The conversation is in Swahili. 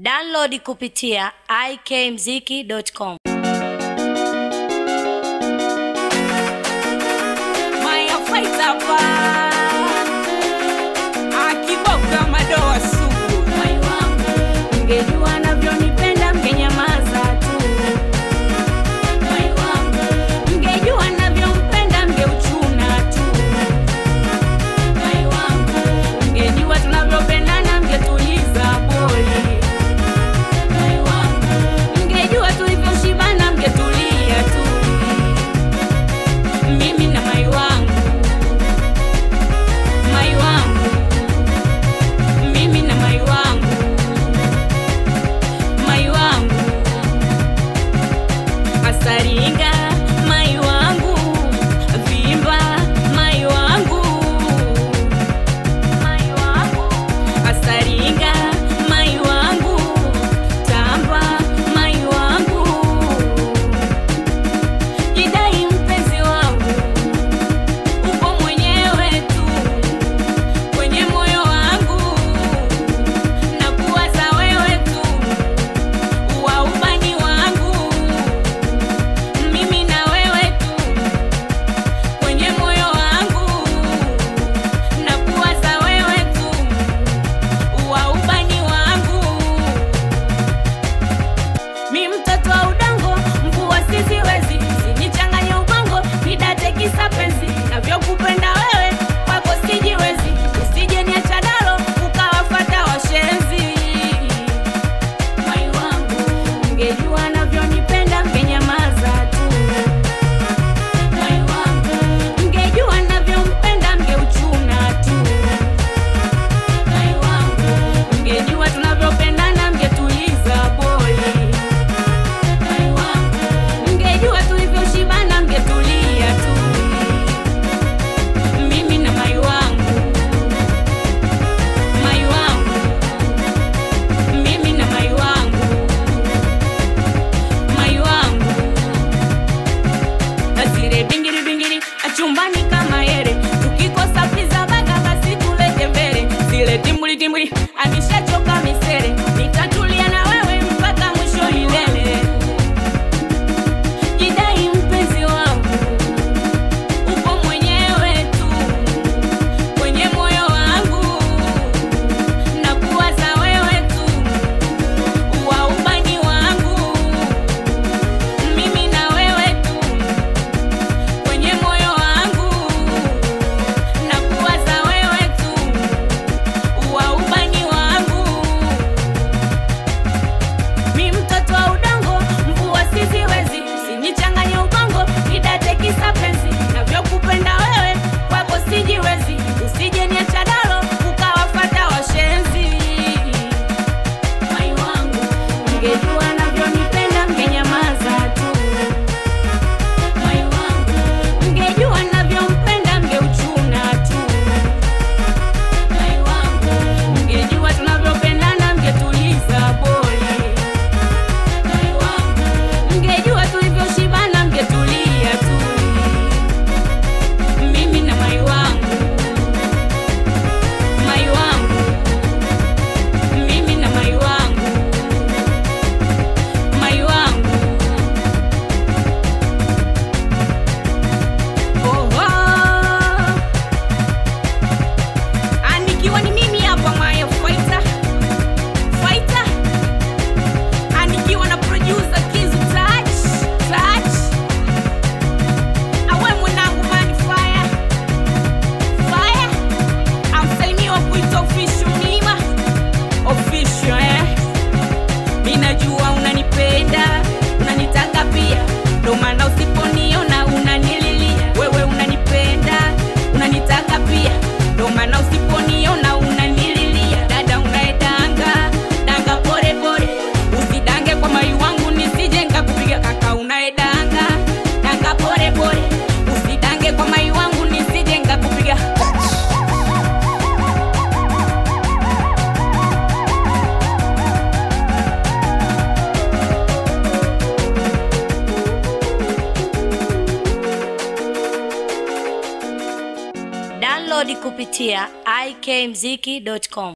Download kupitia ikmziki.com. Dinwiddie. Kupitia ikmziki.com.